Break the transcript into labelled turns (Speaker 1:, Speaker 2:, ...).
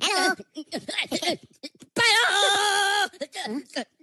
Speaker 1: 唉呦
Speaker 2: 唉唉